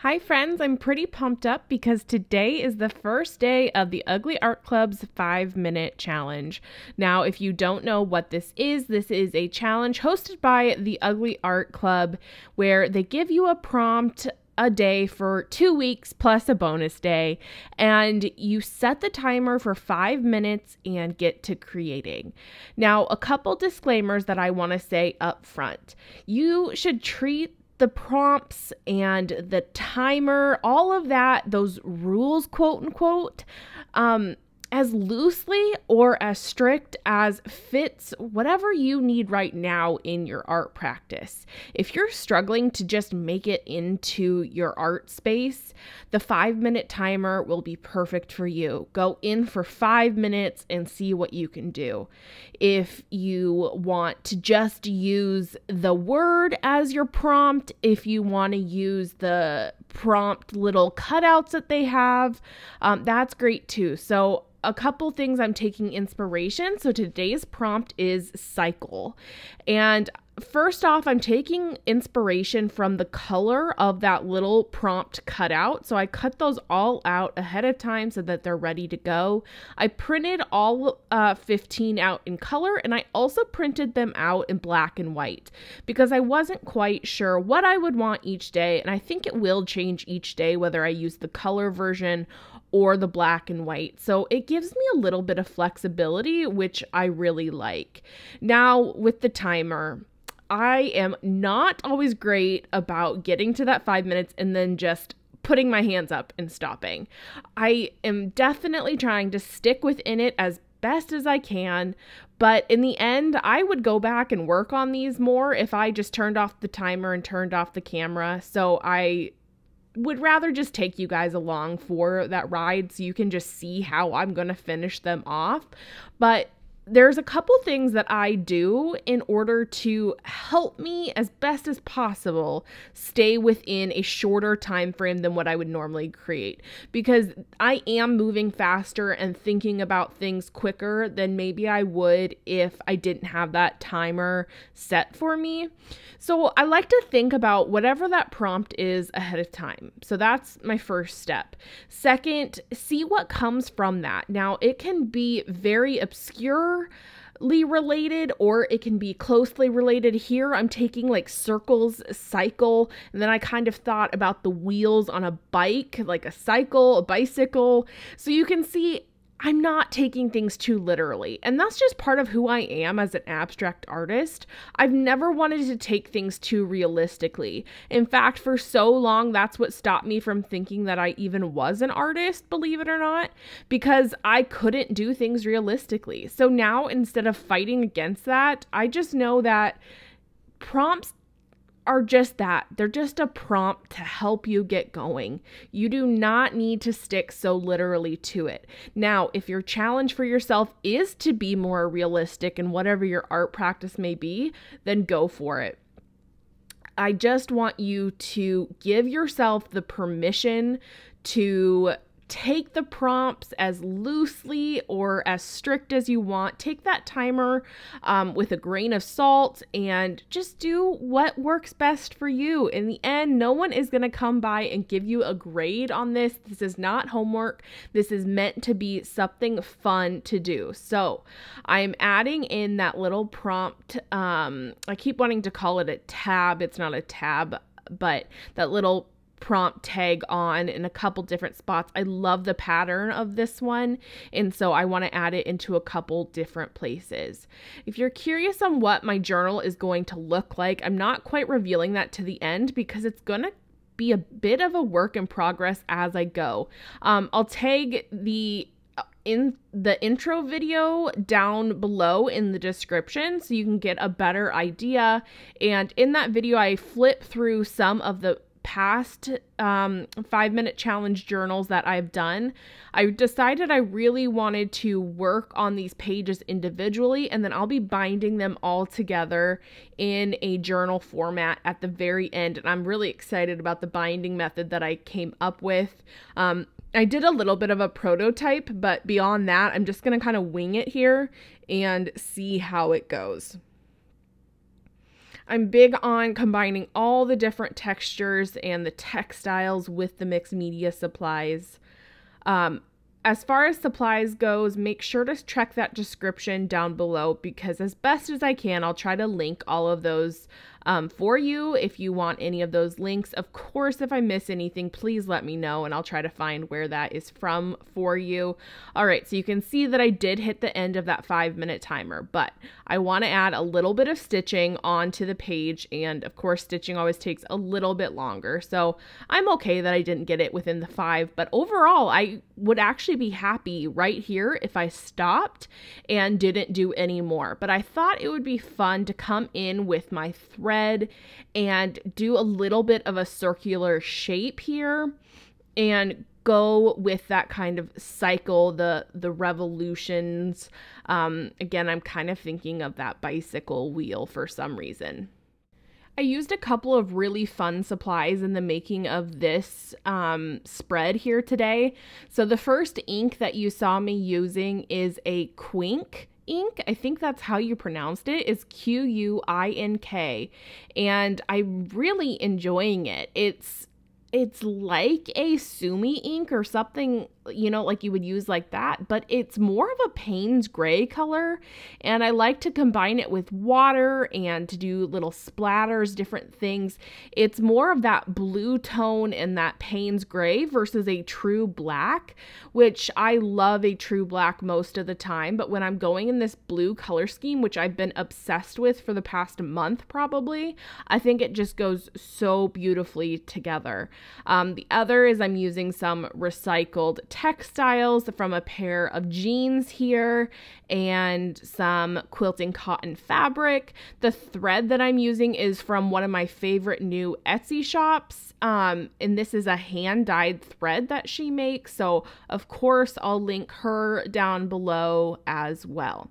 Hi, friends. I'm pretty pumped up because today is the first day of the Ugly Art Club's five minute challenge. Now, if you don't know what this is, this is a challenge hosted by the Ugly Art Club where they give you a prompt a day for two weeks plus a bonus day. And you set the timer for five minutes and get to creating. Now, a couple disclaimers that I want to say up front. You should treat the prompts and the timer, all of that, those rules, quote unquote, um, as loosely or as strict as fits whatever you need right now in your art practice. If you're struggling to just make it into your art space, the five minute timer will be perfect for you. Go in for five minutes and see what you can do. If you want to just use the word as your prompt, if you want to use the prompt little cutouts that they have, um, that's great too. So a couple things I'm taking inspiration. So today's prompt is cycle. And first off, I'm taking inspiration from the color of that little prompt cutout. So I cut those all out ahead of time so that they're ready to go. I printed all uh, 15 out in color and I also printed them out in black and white because I wasn't quite sure what I would want each day. And I think it will change each day whether I use the color version or the black and white. So it gives me a little bit of flexibility, which I really like. Now, with the timer, I am not always great about getting to that five minutes and then just putting my hands up and stopping. I am definitely trying to stick within it as best as I can, but in the end, I would go back and work on these more if I just turned off the timer and turned off the camera. So I would rather just take you guys along for that ride so you can just see how I'm going to finish them off. But there's a couple things that I do in order to help me as best as possible stay within a shorter time frame than what I would normally create because I am moving faster and thinking about things quicker than maybe I would if I didn't have that timer set for me. So I like to think about whatever that prompt is ahead of time. So that's my first step. Second, see what comes from that. Now, it can be very obscure related or it can be closely related. Here I'm taking like circles, cycle, and then I kind of thought about the wheels on a bike, like a cycle, a bicycle. So you can see I'm not taking things too literally. And that's just part of who I am as an abstract artist. I've never wanted to take things too realistically. In fact, for so long, that's what stopped me from thinking that I even was an artist, believe it or not, because I couldn't do things realistically. So now, instead of fighting against that, I just know that prompts are just that. They're just a prompt to help you get going. You do not need to stick so literally to it. Now, if your challenge for yourself is to be more realistic in whatever your art practice may be, then go for it. I just want you to give yourself the permission to take the prompts as loosely or as strict as you want. Take that timer um, with a grain of salt and just do what works best for you. In the end, no one is going to come by and give you a grade on this. This is not homework. This is meant to be something fun to do. So I'm adding in that little prompt. Um, I keep wanting to call it a tab. It's not a tab, but that little prompt tag on in a couple different spots. I love the pattern of this one, and so I want to add it into a couple different places. If you're curious on what my journal is going to look like, I'm not quite revealing that to the end because it's going to be a bit of a work in progress as I go. Um, I'll tag the uh, in the intro video down below in the description so you can get a better idea. And in that video, I flip through some of the past um, five minute challenge journals that I've done, I decided I really wanted to work on these pages individually and then I'll be binding them all together in a journal format at the very end. And I'm really excited about the binding method that I came up with. Um, I did a little bit of a prototype, but beyond that, I'm just going to kind of wing it here and see how it goes. I'm big on combining all the different textures and the textiles with the mixed media supplies. Um, as far as supplies goes, make sure to check that description down below because as best as I can, I'll try to link all of those um, for you if you want any of those links. Of course, if I miss anything, please let me know and I'll try to find where that is from for you. All right, so you can see that I did hit the end of that five minute timer, but I want to add a little bit of stitching onto the page. And of course, stitching always takes a little bit longer. So I'm okay that I didn't get it within the five, but overall, I would actually be happy right here if I stopped and didn't do any more. But I thought it would be fun to come in with my thread thread and do a little bit of a circular shape here and go with that kind of cycle the the revolutions um, again i'm kind of thinking of that bicycle wheel for some reason I used a couple of really fun supplies in the making of this um, spread here today. So, the first ink that you saw me using is a Quink ink, I think that's how you pronounced it, is Q U I N K. And I'm really enjoying it. It's it's like a sumi ink or something you know, like you would use like that, but it's more of a Payne's gray color. And I like to combine it with water and to do little splatters, different things. It's more of that blue tone and that Payne's gray versus a true black, which I love a true black most of the time. But when I'm going in this blue color scheme, which I've been obsessed with for the past month probably, I think it just goes so beautifully together. Um, the other is I'm using some recycled textiles from a pair of jeans here and some quilting cotton fabric. The thread that I'm using is from one of my favorite new Etsy shops. Um, and this is a hand dyed thread that she makes. So, of course, I'll link her down below as well.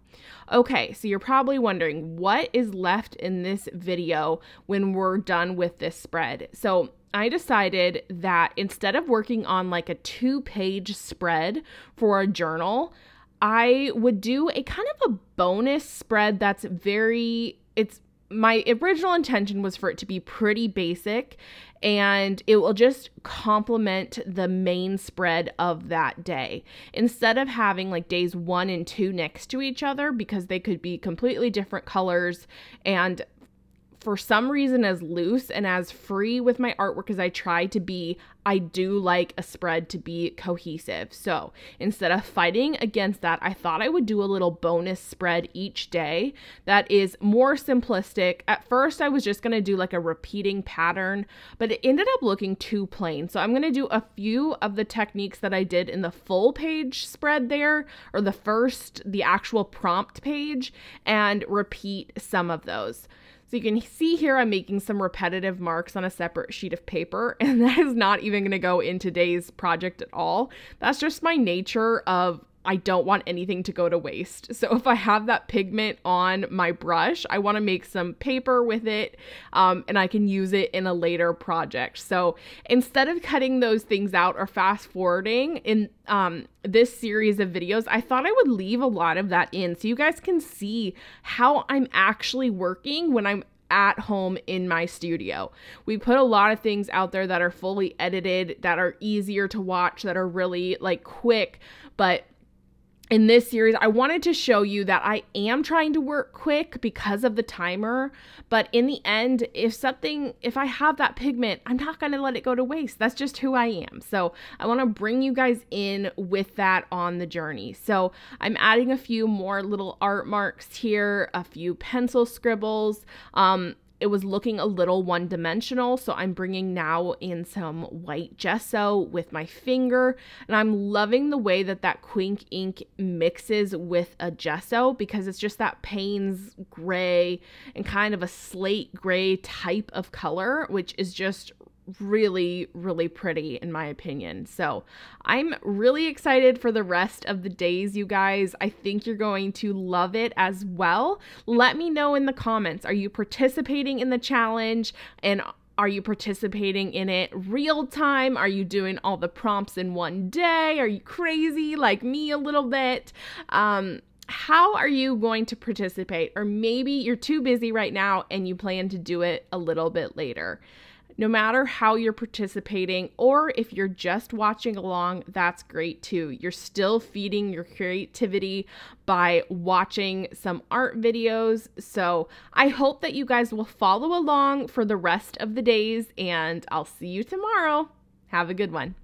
Okay, so you're probably wondering what is left in this video when we're done with this spread. So, I decided that instead of working on like a two page spread for a journal, I would do a kind of a bonus spread that's very, it's my original intention was for it to be pretty basic and it will just complement the main spread of that day. Instead of having like days one and two next to each other because they could be completely different colors and for some reason as loose and as free with my artwork as I try to be, I do like a spread to be cohesive. So instead of fighting against that, I thought I would do a little bonus spread each day that is more simplistic. At first, I was just gonna do like a repeating pattern, but it ended up looking too plain. So I'm gonna do a few of the techniques that I did in the full page spread there, or the first, the actual prompt page, and repeat some of those. So you can see here I'm making some repetitive marks on a separate sheet of paper and that is not even going to go in today's project at all. That's just my nature of I don't want anything to go to waste. So if I have that pigment on my brush, I want to make some paper with it um, and I can use it in a later project. So instead of cutting those things out or fast forwarding in um, this series of videos, I thought I would leave a lot of that in so you guys can see how I'm actually working when I'm at home in my studio. We put a lot of things out there that are fully edited, that are easier to watch, that are really like quick, but in this series, I wanted to show you that I am trying to work quick because of the timer. But in the end, if something, if I have that pigment, I'm not going to let it go to waste. That's just who I am. So I want to bring you guys in with that on the journey. So I'm adding a few more little art marks here, a few pencil scribbles. Um, it was looking a little one dimensional. So I'm bringing now in some white gesso with my finger. And I'm loving the way that that Quink ink mixes with a gesso because it's just that Payne's gray and kind of a slate gray type of color, which is just really, really pretty in my opinion. So I'm really excited for the rest of the days, you guys. I think you're going to love it as well. Let me know in the comments. Are you participating in the challenge? And are you participating in it real time? Are you doing all the prompts in one day? Are you crazy like me a little bit? Um, how are you going to participate? Or maybe you're too busy right now and you plan to do it a little bit later. No matter how you're participating, or if you're just watching along, that's great too. You're still feeding your creativity by watching some art videos. So I hope that you guys will follow along for the rest of the days, and I'll see you tomorrow. Have a good one.